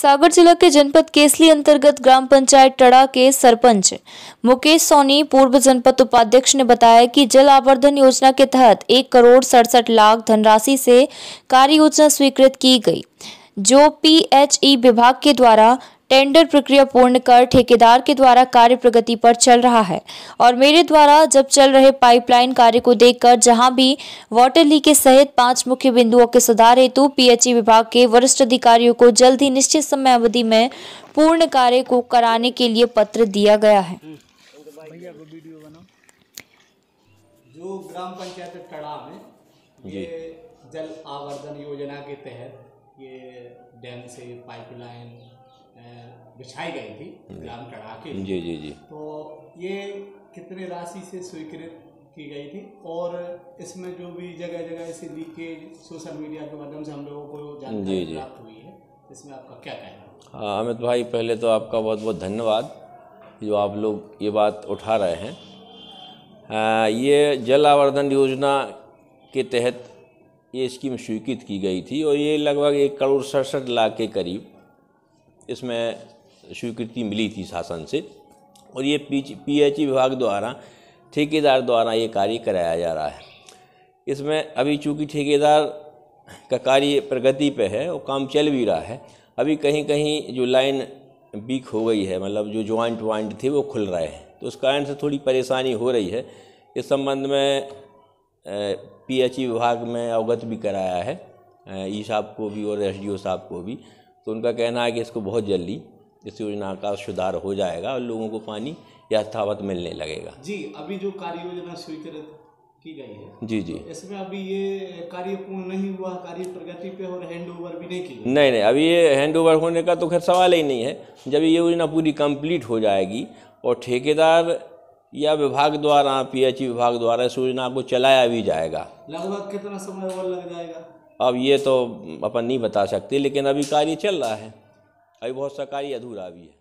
सागर जिला के जनपद केसली अंतर्गत ग्राम पंचायत टड़ा के सरपंच मुकेश सोनी, पूर्व जनपद उपाध्यक्ष ने बताया कि जल आवर्धन योजना के तहत एक करोड़ सड़सठ लाख धनराशि से कार्य योजना स्वीकृत की गई, जो पीएचई विभाग के द्वारा टेंडर प्रक्रिया पूर्ण कर ठेकेदार के द्वारा कार्य प्रगति पर चल रहा है और मेरे द्वारा जब चल रहे पाइपलाइन कार्य को देखकर जहाँ भी वाटर लीकेज सहित पाँच मुख्य बिंदुओं के सुधार हेतु पीएचई विभाग के वरिष्ठ अधिकारियों को जल्द ही निश्चित समय अवधि में पूर्ण कार्य को कराने के लिए पत्र दिया गया है। जो ग्राम पंचायत टड़ा में ये जल आवर्धन योजना के तहत ये डैम से पाइपलाइन बिछाई गई थी ग्राम टड़ा के जी जी जी। तो ये कितने राशि से स्वीकृत की गई थी? और इसमें जो भी जगह जगह से लीकेज सोशल मीडिया के माध्यम से हम लोगों को जानकारी प्राप्त हुई है इसमें आपका क्या कहना है? हाँ अमित भाई पहले तो आपका बहुत बहुत धन्यवाद जो आप लोग ये बात उठा रहे हैं। हाँ, ये जल आवर्धन योजना के तहत ये स्कीम स्वीकृत की गई थी और ये लगभग एक करोड़ सड़सठ लाख के करीब इसमें स्वीकृति मिली थी शासन से। और ये पी, पीएचई विभाग द्वारा, ठेकेदार द्वारा ये कार्य कराया जा रहा है। इसमें अभी चूँकि ठेकेदार का कार्य प्रगति पे है, और काम चल भी रहा है, अभी कहीं कहीं जो लाइन वीक हो गई है मतलब जो ज्वाइंट वाइंट थे वो खुल रहे हैं। तो उस कारण से थोड़ी परेशानी हो रही है। इस संबंध में पीएचई विभाग में अवगत भी कराया है ई साहब को भी और एसडीओ साहब को भी। तो उनका कहना है कि इसको बहुत जल्दी इस योजना का सुधार हो जाएगा और लोगों को पानी यथावत मिलने लगेगा। जी अभी जो कार्य योजना स्वीकृत की गई है जी जी। इसमें अभी ये कार्य पूर्ण नहीं हुआ कार्य प्रगति पे और हैंड ओवर भी नहीं की नहीं नहीं अभी ये हैंड ओवर होने का तो खैर सवाल ही नहीं है। जब ये योजना पूरी कंप्लीट हो जाएगी और ठेकेदार या विभाग द्वारा पीएचई विभाग द्वारा इस योजना को चलाया भी जाएगा। लगभग कितना समय और लग जाएगा? अब ये तो अपन नहीं बता सकते, लेकिन अभी कार्य चल रहा है। अभी बहुत सा कार्य अधूरा भी है।